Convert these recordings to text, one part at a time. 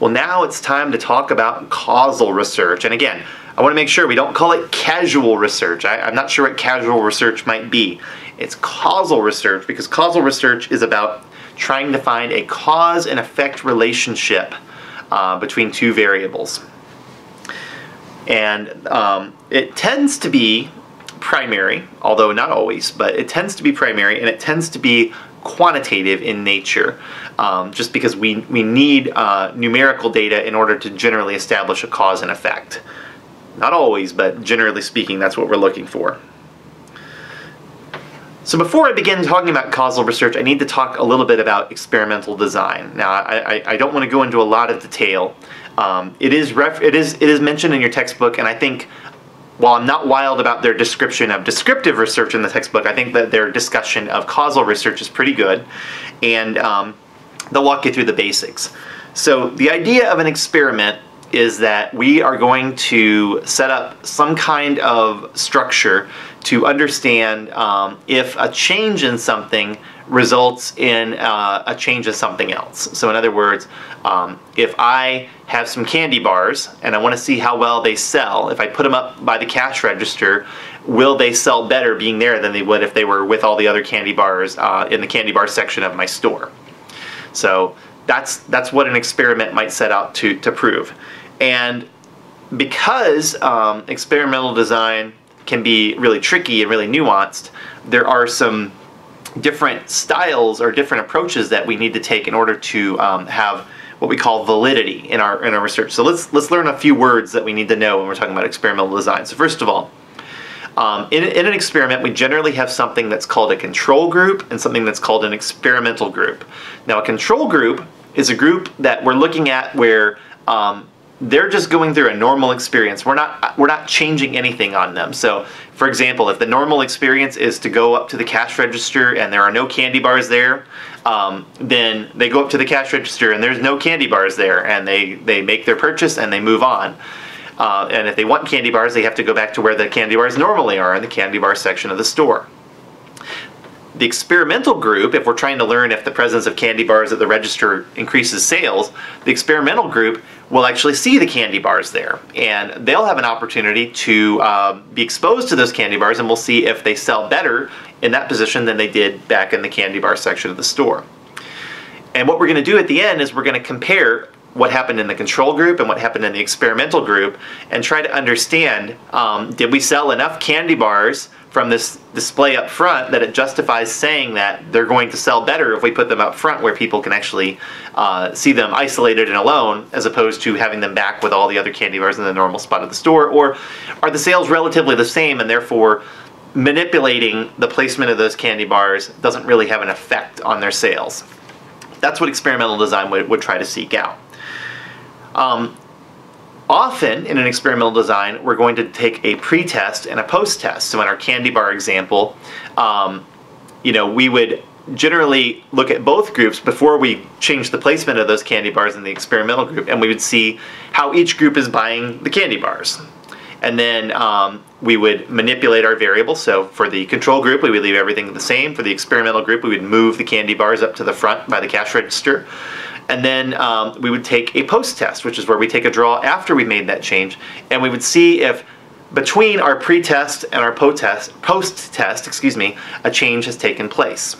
Well, now it's time to talk about causal research. And again, I want to make sure we don't call it casual research. I, am not sure what casual research might be. It's causal research because causal research is about trying to find a cause and effect relationship uh, between two variables. And um, it tends to be primary, although not always, but it tends to be primary and it tends to be quantitative in nature um, just because we, we need uh, numerical data in order to generally establish a cause and effect. Not always, but generally speaking, that's what we're looking for. So before I begin talking about causal research, I need to talk a little bit about experimental design. Now, I, I, I don't want to go into a lot of detail. Um, it is it is it is mentioned in your textbook, and I think while I'm not wild about their description of descriptive research in the textbook, I think that their discussion of causal research is pretty good, and um, they'll walk you through the basics. So the idea of an experiment is that we are going to set up some kind of structure to understand um, if a change in something results in uh, a change in something else. So in other words, um, if I have some candy bars and I want to see how well they sell, if I put them up by the cash register, will they sell better being there than they would if they were with all the other candy bars uh, in the candy bar section of my store? So that's, that's what an experiment might set out to, to prove. And because um, experimental design can be really tricky and really nuanced, there are some different styles or different approaches that we need to take in order to um, have what we call validity in our in our research. So let's let's learn a few words that we need to know when we're talking about experimental design. So first of all, um, in, in an experiment, we generally have something that's called a control group and something that's called an experimental group. Now, a control group is a group that we're looking at where um, they're just going through a normal experience. We're not we're not changing anything on them. So, for example, if the normal experience is to go up to the cash register and there are no candy bars there, um, then they go up to the cash register and there's no candy bars there, and they they make their purchase and they move on. Uh, and if they want candy bars, they have to go back to where the candy bars normally are in the candy bar section of the store. The experimental group, if we're trying to learn if the presence of candy bars at the register increases sales, the experimental group will actually see the candy bars there. And they'll have an opportunity to uh, be exposed to those candy bars and we'll see if they sell better in that position than they did back in the candy bar section of the store. And what we're going to do at the end is we're going to compare what happened in the control group and what happened in the experimental group and try to understand um, did we sell enough candy bars from this display up front that it justifies saying that they're going to sell better if we put them up front where people can actually uh, see them isolated and alone as opposed to having them back with all the other candy bars in the normal spot of the store or are the sales relatively the same and therefore manipulating the placement of those candy bars doesn't really have an effect on their sales. That's what experimental design would, would try to seek out. Um, often in an experimental design, we're going to take a pre-test and a post-test. So in our candy bar example, um, you know, we would generally look at both groups before we change the placement of those candy bars in the experimental group, and we would see how each group is buying the candy bars. And then um, we would manipulate our variables. So for the control group, we would leave everything the same. For the experimental group, we would move the candy bars up to the front by the cash register. And then um, we would take a post test, which is where we take a draw after we made that change, and we would see if between our pre-test and our post-test, post-test, excuse me, a change has taken place.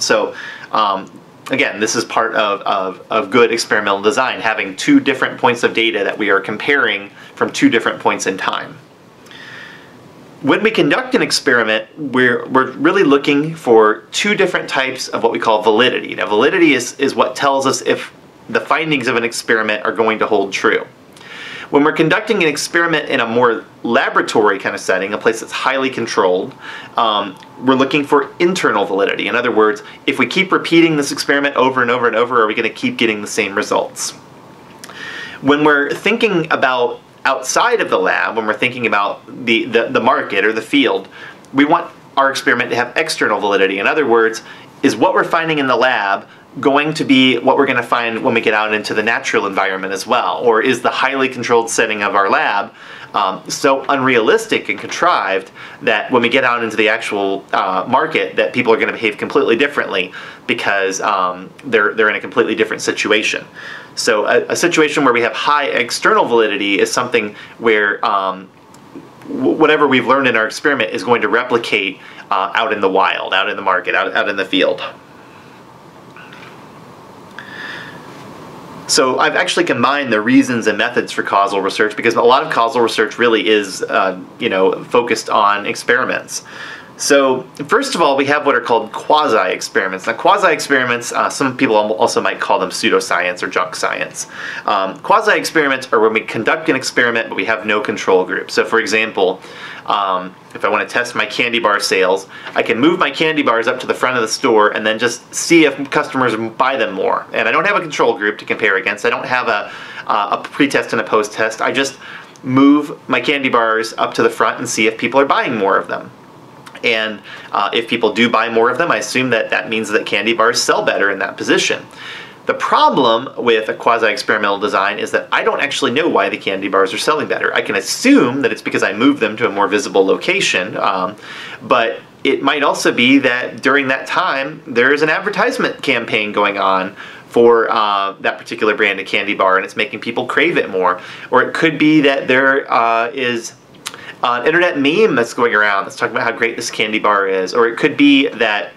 So um, again, this is part of, of, of good experimental design, having two different points of data that we are comparing from two different points in time when we conduct an experiment, we're, we're really looking for two different types of what we call validity. Now, validity is, is what tells us if the findings of an experiment are going to hold true. When we're conducting an experiment in a more laboratory kind of setting, a place that's highly controlled, um, we're looking for internal validity. In other words, if we keep repeating this experiment over and over and over, are we going to keep getting the same results? When we're thinking about outside of the lab, when we're thinking about the, the, the market or the field, we want our experiment to have external validity. In other words, is what we're finding in the lab going to be what we're going to find when we get out into the natural environment as well? Or is the highly controlled setting of our lab um, so unrealistic and contrived that when we get out into the actual uh, market that people are going to behave completely differently because um, they're, they're in a completely different situation. So a, a, situation where we have high external validity is something where um, whatever we've learned in our experiment is going to replicate uh, out in the wild, out in the market, out, out in the field. So I've actually combined the reasons and methods for causal research because a lot of causal research really is, uh, you know, focused on experiments. So first of all, we have what are called quasi-experiments. Now quasi-experiments, uh, some people also might call them pseudoscience or junk science. Um, quasi-experiments are when we conduct an experiment but we have no control group. So for example, um, if I want to test my candy bar sales, I can move my candy bars up to the front of the store and then just see if customers buy them more. And I don't have a control group to compare against. I don't have a, uh, a pre-test and a post-test. I just move my candy bars up to the front and see if people are buying more of them. And uh, if people do buy more of them, I assume that that means that candy bars sell better in that position. The problem with a quasi-experimental design is that I don't actually know why the candy bars are selling better. I can assume that it's because I moved them to a more visible location, um, but it might also be that during that time there's an advertisement campaign going on for uh, that particular brand of candy bar and it's making people crave it more. Or it could be that there uh, is an internet meme that's going around that's talking about how great this candy bar is. Or it could be that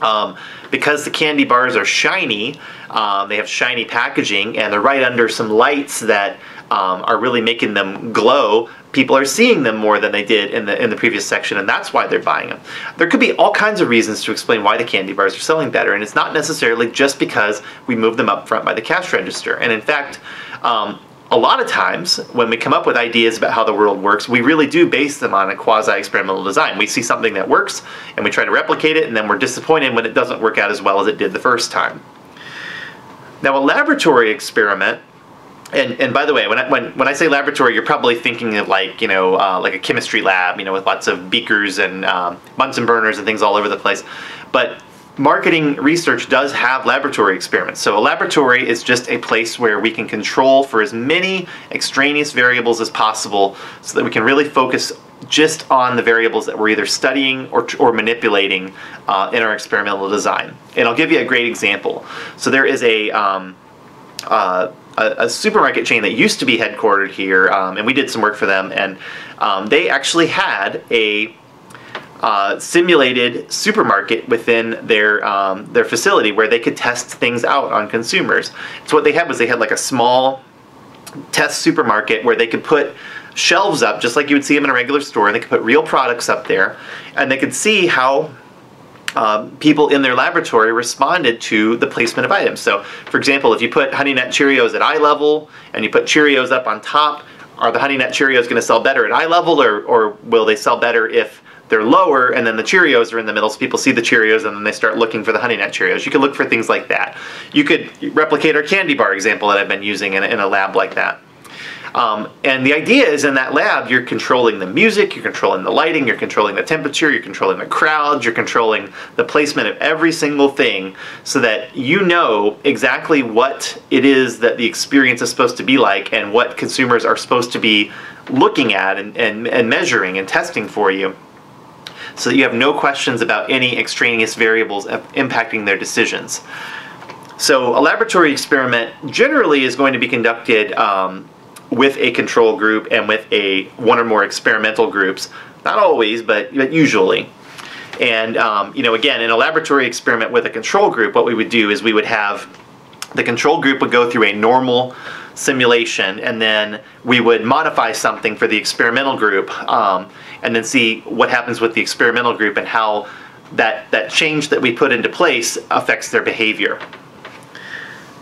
um, because the candy bars are shiny, um, they have shiny packaging and they're right under some lights that um, are really making them glow. People are seeing them more than they did in the in the previous section, and that's why they're buying them. There could be all kinds of reasons to explain why the candy bars are selling better, and it's not necessarily just because we move them up front by the cash register. And in fact, um, a lot of times when we come up with ideas about how the world works, we really do base them on a quasi-experimental design. We see something that works and we try to replicate it and then we're disappointed when it doesn't work out as well as it did the first time. Now a laboratory experiment and, and by the way, when I, when, when I say laboratory, you're probably thinking of like, you know, uh, like a chemistry lab, you know, with lots of beakers and um, Bunsen burners and things all over the place. But marketing research does have laboratory experiments. So a laboratory is just a place where we can control for as many extraneous variables as possible so that we can really focus just on the variables that we're either studying or, or manipulating uh, in our experimental design. And I'll give you a great example. So there is a, um, uh, a, a, supermarket chain that used to be headquartered here, um, and we did some work for them, and um, they actually had a uh, simulated supermarket within their um, their facility where they could test things out on consumers. So what they had was they had like a small test supermarket where they could put shelves up just like you would see them in a regular store and they could put real products up there and they could see how um, people in their laboratory responded to the placement of items. So for example, if you put Honey Nut Cheerios at eye level and you put Cheerios up on top, are the Honey Nut Cheerios going to sell better at eye level or, or will they sell better if they're lower and then the Cheerios are in the middle so people see the Cheerios and then they start looking for the Honey Nut Cheerios. You could look for things like that. You could replicate our candy bar example that I've been using in a, in a lab like that. Um, and the idea is in that lab, you're controlling the music, you're controlling the lighting, you're controlling the temperature, you're controlling the crowds, you're controlling the placement of every single thing so that you know exactly what it is that the experience is supposed to be like and what consumers are supposed to be looking at and, and, and measuring and testing for you so that you have no questions about any extraneous variables impacting their decisions. So a laboratory experiment generally is going to be conducted um, with a control group and with a one or more experimental groups. Not always, but, but usually. And um, you know, again, in a laboratory experiment with a control group, what we would do is we would have the control group would go through a normal simulation and then we would modify something for the experimental group um, and then see what happens with the experimental group and how that, that change that we put into place affects their behavior.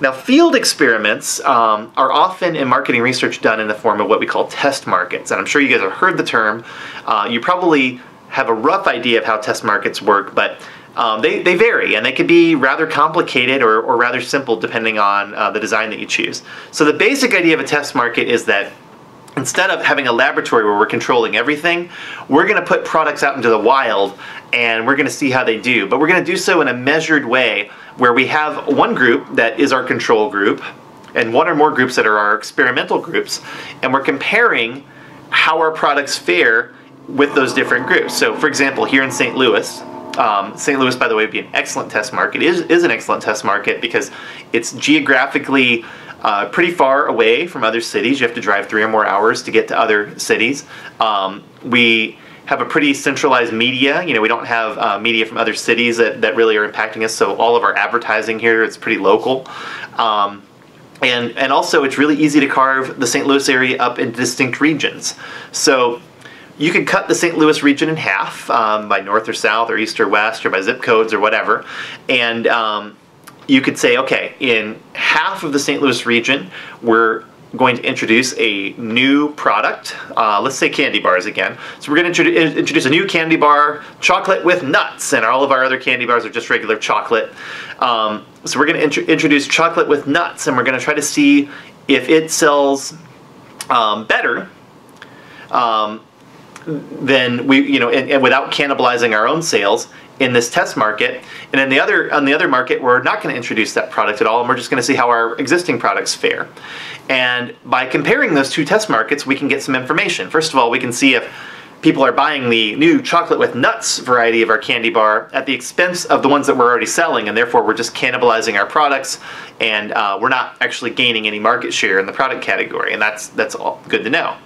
Now field experiments um, are often in marketing research done in the form of what we call test markets and I'm sure you guys have heard the term. Uh, you probably have a rough idea of how test markets work but um, they, they vary and they could be rather complicated or, or rather simple depending on uh, the design that you choose. So the basic idea of a test market is that instead of having a laboratory where we're controlling everything, we're going to put products out into the wild and we're going to see how they do. But we're going to do so in a measured way where we have one group that is our control group and one or more groups that are our experimental groups, and we're comparing how our products fare with those different groups. So, for example, here in St. Louis, um, St. Louis, by the way, would be an excellent test market. It is, is an excellent test market because it's geographically uh, pretty far away from other cities. You have to drive three or more hours to get to other cities. Um, we have a pretty centralized media. You know, we don't have uh, media from other cities that, that really are impacting us. So all of our advertising here is pretty local. Um, and, and also it's really easy to carve the St. Louis area up into distinct regions. So you could cut the St. Louis region in half um, by north or south or east or west or by zip codes or whatever. And um, you could say, okay, in half of the St. Louis region, we're going to introduce a new product. Uh, let's say candy bars again. So we're going to introdu introduce a new candy bar, chocolate with nuts, and all of our other candy bars are just regular chocolate. Um, so we're going to int introduce chocolate with nuts, and we're going to try to see if it sells um, better um, than we, you know, and, and without cannibalizing our own sales in this test market. And then the other on the other market, we're not going to introduce that product at all, and we're just going to see how our existing products fare. And by comparing those two test markets, we can get some information. First of all, we can see if people are buying the new chocolate with nuts variety of our candy bar at the expense of the ones that we're already selling, and therefore we're just cannibalizing our products, and uh, we're not actually gaining any market share in the product category, and that's that's all good to know.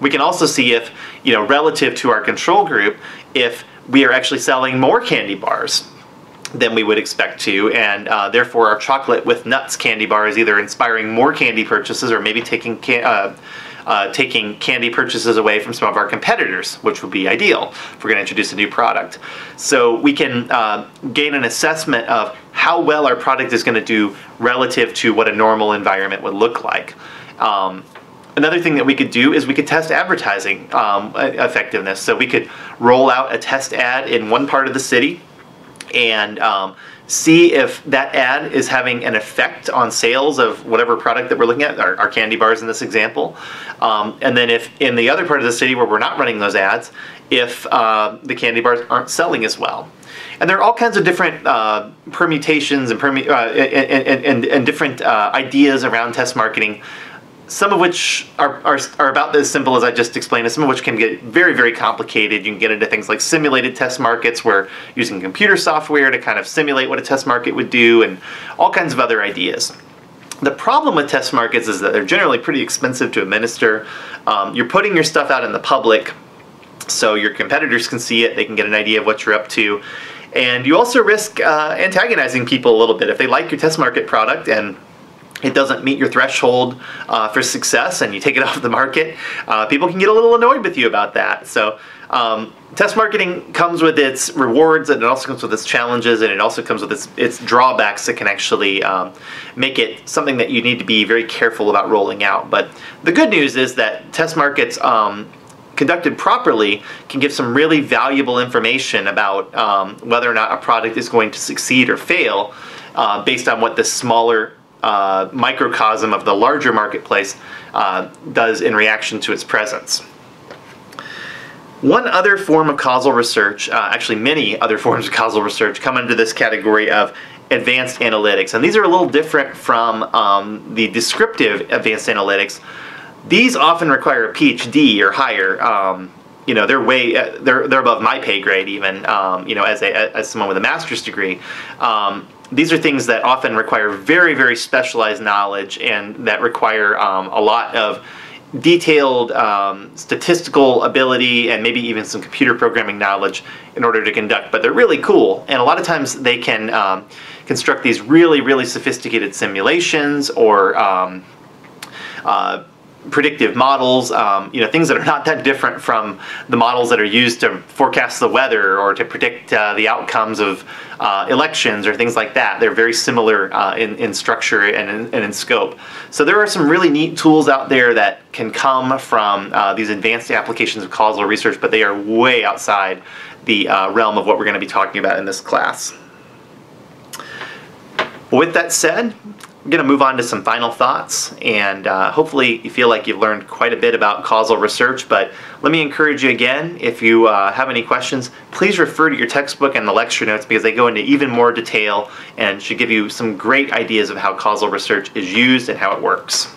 We can also see if, you know, relative to our control group, if we are actually selling more candy bars than we would expect to, and uh, therefore our chocolate with nuts candy bar is either inspiring more candy purchases or maybe taking can uh, uh, taking candy purchases away from some of our competitors, which would be ideal if we're going to introduce a new product. So we can uh, gain an assessment of how well our product is going to do relative to what a normal environment would look like. Um, Another thing that we could do is we could test advertising um, effectiveness. So we could roll out a test ad in one part of the city and um, see if that ad is having an effect on sales of whatever product that we're looking at, our, our candy bars in this example. Um, and then if in the other part of the city where we're not running those ads, if uh, the candy bars aren't selling as well. And there are all kinds of different uh, permutations and, permu uh, and, and, and, different uh, ideas around test marketing some of which are, are, are about as simple as I just explained, and some of which can get very, very complicated. You can get into things like simulated test markets where using computer software to kind of simulate what a test market would do and all kinds of other ideas. The problem with test markets is that they're generally pretty expensive to administer. Um, you're putting your stuff out in the public so your competitors can see it, they can get an idea of what you're up to. And you also risk uh, antagonizing people a little bit. If they like your test market product and it doesn't meet your threshold uh, for success and you take it off the market, uh, people can get a little annoyed with you about that. So um, test marketing comes with its rewards and it also comes with its challenges and it also comes with its, its drawbacks that can actually um, make it something that you need to be very careful about rolling out. But the good news is that test markets um, conducted properly can give some really valuable information about um, whether or not a product is going to succeed or fail uh, based on what the smaller uh, microcosm of the larger marketplace uh, does in reaction to its presence. One other form of causal research, uh, actually many other forms of causal research, come under this category of advanced analytics. And these are a little different from um, the descriptive advanced analytics. These often require a PhD or higher. Um, you know, they're way, uh, they're, they're above my pay grade even, um, you know, as, a, as someone with a master's degree. Um, these are things that often require very, very specialized knowledge and that require um, a lot of detailed um, statistical ability and maybe even some computer programming knowledge in order to conduct. But they're really cool, and a lot of times they can um, construct these really, really sophisticated simulations or um, uh, predictive models, um, you know, things that are not that different from the models that are used to forecast the weather or to predict uh, the outcomes of uh, elections or things like that. They're very similar uh, in, in structure and in, and in scope. So there are some really neat tools out there that can come from uh, these advanced applications of causal research, but they are way outside the uh, realm of what we're going to be talking about in this class. With that said, going to move on to some final thoughts, and uh, hopefully you feel like you've learned quite a bit about causal research. But let me encourage you again, if you uh, have any questions, please refer to your textbook and the lecture notes because they go into even more detail and should give you some great ideas of how causal research is used and how it works.